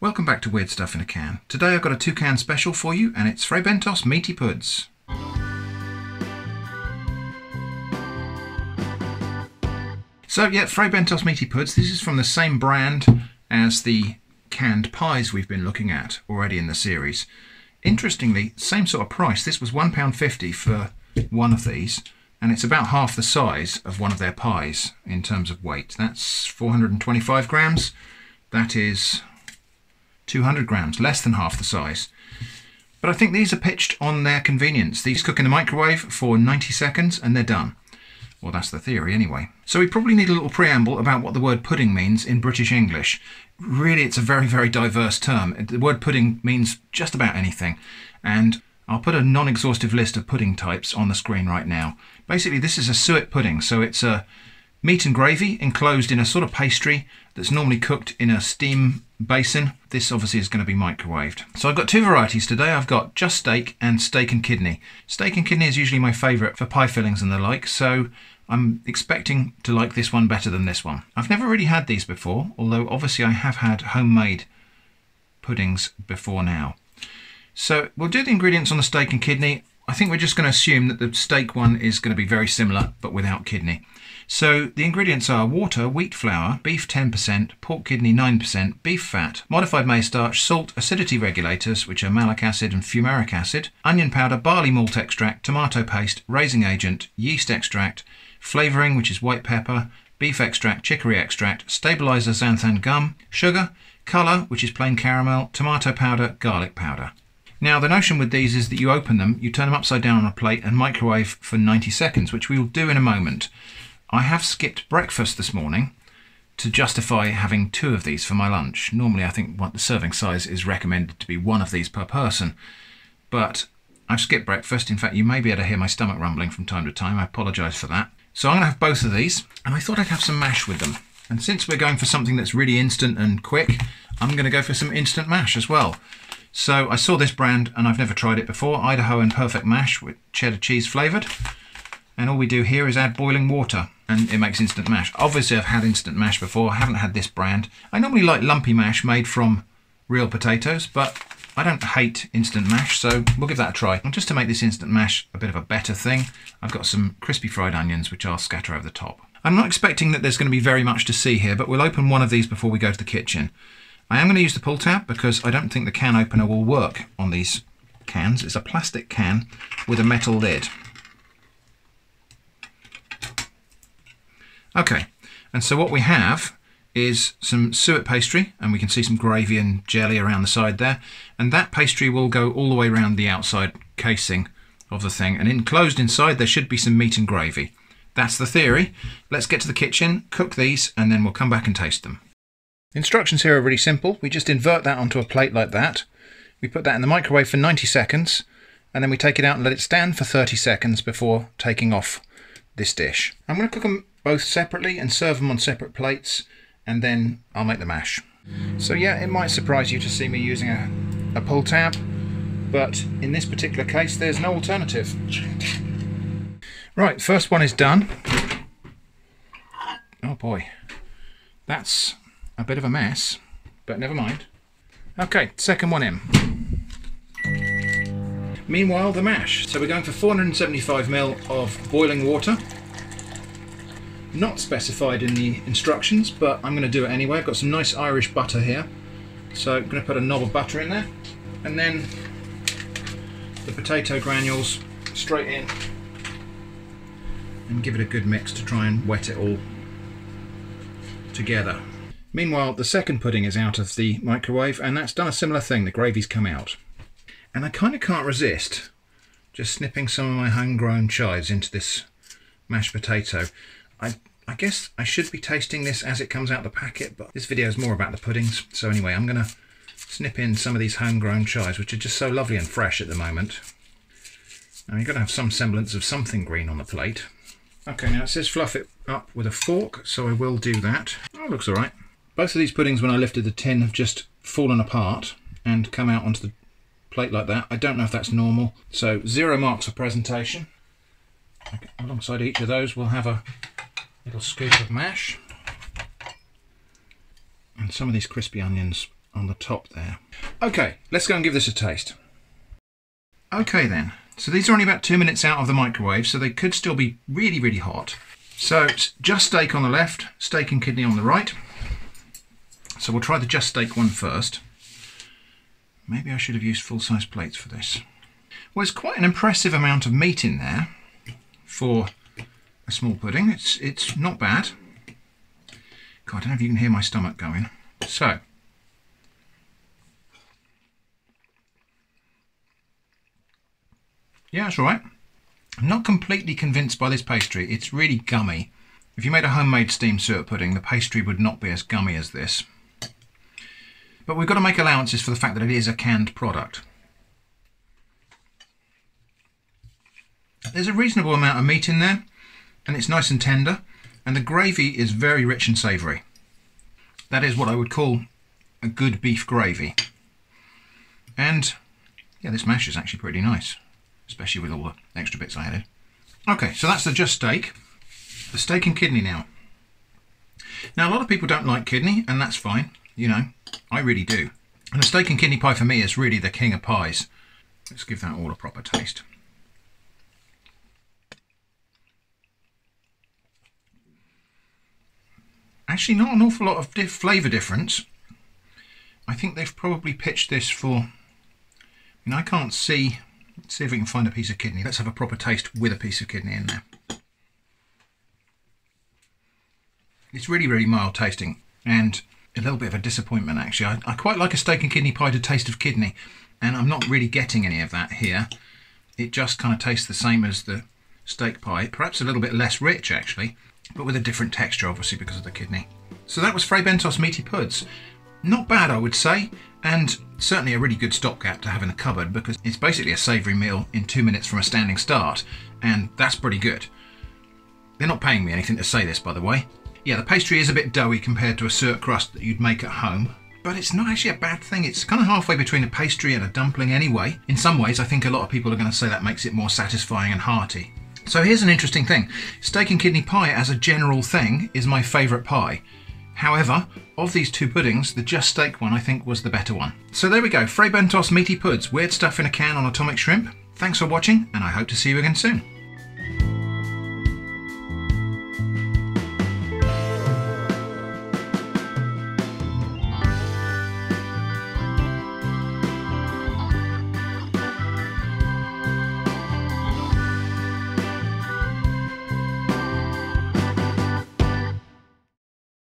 Welcome back to Weird Stuff in a Can. Today I've got a two can special for you and it's Fray Bentos Meaty Puds. So yeah, Fray Bentos Meaty Puds, this is from the same brand as the canned pies we've been looking at already in the series. Interestingly, same sort of price. This was £1.50 for one of these and it's about half the size of one of their pies in terms of weight. That's 425 grams. That is 200 grams, less than half the size. But I think these are pitched on their convenience. These cook in the microwave for 90 seconds and they're done. Well, that's the theory anyway. So we probably need a little preamble about what the word pudding means in British English. Really, it's a very, very diverse term. The word pudding means just about anything. And I'll put a non-exhaustive list of pudding types on the screen right now. Basically, this is a suet pudding, so it's a meat and gravy enclosed in a sort of pastry that's normally cooked in a steam basin. This obviously is going to be microwaved. So I've got two varieties today. I've got just steak and steak and kidney. Steak and kidney is usually my favourite for pie fillings and the like, so I'm expecting to like this one better than this one. I've never really had these before, although obviously I have had homemade puddings before now. So we'll do the ingredients on the steak and kidney. I think we're just going to assume that the steak one is going to be very similar, but without kidney. So the ingredients are water, wheat flour, beef 10%, pork kidney 9%, beef fat, modified maize starch, salt, acidity regulators, which are malic acid and fumaric acid, onion powder, barley malt extract, tomato paste, raising agent, yeast extract, flavouring, which is white pepper, beef extract, chicory extract, stabiliser xanthan gum, sugar, colour, which is plain caramel, tomato powder, garlic powder. Now the notion with these is that you open them, you turn them upside down on a plate and microwave for 90 seconds, which we will do in a moment. I have skipped breakfast this morning to justify having two of these for my lunch. Normally I think what the serving size is recommended to be one of these per person, but I've skipped breakfast. In fact, you may be able to hear my stomach rumbling from time to time. I apologise for that. So I'm going to have both of these, and I thought I'd have some mash with them. And since we're going for something that's really instant and quick, I'm going to go for some instant mash as well. So I saw this brand and I've never tried it before, Idahoan Perfect Mash with cheddar cheese flavoured. And all we do here is add boiling water and it makes instant mash. Obviously I've had instant mash before, I haven't had this brand. I normally like lumpy mash made from real potatoes, but I don't hate instant mash, so we'll give that a try. And just to make this instant mash a bit of a better thing, I've got some crispy fried onions, which I'll scatter over the top. I'm not expecting that there's going to be very much to see here, but we'll open one of these before we go to the kitchen. I am going to use the pull tab because I don't think the can opener will work on these cans. It's a plastic can with a metal lid. Okay, and so what we have is some suet pastry, and we can see some gravy and jelly around the side there. And that pastry will go all the way around the outside casing of the thing. And enclosed inside, there should be some meat and gravy. That's the theory. Let's get to the kitchen, cook these, and then we'll come back and taste them. The instructions here are really simple. We just invert that onto a plate like that. We put that in the microwave for 90 seconds, and then we take it out and let it stand for 30 seconds before taking off this dish. I'm going to cook them both separately and serve them on separate plates and then I'll make the mash. So yeah, it might surprise you to see me using a, a pull tab, but in this particular case there's no alternative. Right, first one is done. Oh boy, that's a bit of a mess, but never mind. Okay, second one in. Meanwhile, the mash. So we're going for 475ml of boiling water not specified in the instructions, but I'm going to do it anyway. I've got some nice Irish butter here. So I'm going to put a knob of butter in there. And then the potato granules straight in. And give it a good mix to try and wet it all together. Meanwhile, the second pudding is out of the microwave and that's done a similar thing. The gravy's come out. And I kind of can't resist just snipping some of my homegrown chives into this mashed potato. I, I guess I should be tasting this as it comes out the packet, but this video is more about the puddings. So anyway, I'm going to snip in some of these homegrown chives, which are just so lovely and fresh at the moment. Now you've got to have some semblance of something green on the plate. Okay, now it says fluff it up with a fork, so I will do that. Oh, looks all right. Both of these puddings, when I lifted the tin, have just fallen apart and come out onto the plate like that. I don't know if that's normal. So zero marks for presentation. Okay, alongside each of those, we'll have a little scoop of mash. And some of these crispy onions on the top there. Okay, let's go and give this a taste. Okay then, so these are only about two minutes out of the microwave, so they could still be really, really hot. So just steak on the left, steak and kidney on the right. So we'll try the just steak one first. Maybe I should have used full-size plates for this. Well, it's quite an impressive amount of meat in there for a small pudding. It's, it's not bad. God, I don't know if you can hear my stomach going. So, yeah, that's right. I'm not completely convinced by this pastry. It's really gummy. If you made a homemade steamed suet pudding, the pastry would not be as gummy as this. But we've got to make allowances for the fact that it is a canned product. There's a reasonable amount of meat in there, and it's nice and tender, and the gravy is very rich and savoury. That is what I would call a good beef gravy. And yeah, this mash is actually pretty nice, especially with all the extra bits I added. Okay, so that's the just steak. The steak and kidney now. Now, a lot of people don't like kidney, and that's fine. You know, I really do. And a steak and kidney pie for me is really the king of pies. Let's give that all a proper taste. Actually, not an awful lot of diff flavour difference. I think they've probably pitched this for... I mean, I can't see... Let's see if we can find a piece of kidney. Let's have a proper taste with a piece of kidney in there. It's really, really mild tasting and a little bit of a disappointment actually. I, I quite like a steak and kidney pie to taste of kidney and I'm not really getting any of that here. It just kind of tastes the same as the steak pie, perhaps a little bit less rich actually, but with a different texture obviously because of the kidney. So that was Fray Bentos Meaty Puds. Not bad I would say, and certainly a really good stopgap to have in the cupboard because it's basically a savoury meal in two minutes from a standing start, and that's pretty good. They're not paying me anything to say this by the way. Yeah, the pastry is a bit doughy compared to a suet crust that you'd make at home, but it's not actually a bad thing. It's kind of halfway between a pastry and a dumpling anyway. In some ways, I think a lot of people are going to say that makes it more satisfying and hearty. So here's an interesting thing. Steak and kidney pie as a general thing is my favourite pie. However, of these two puddings, the just steak one I think was the better one. So there we go, Fray Bentos Meaty Puds, weird stuff in a can on atomic shrimp. Thanks for watching, and I hope to see you again soon.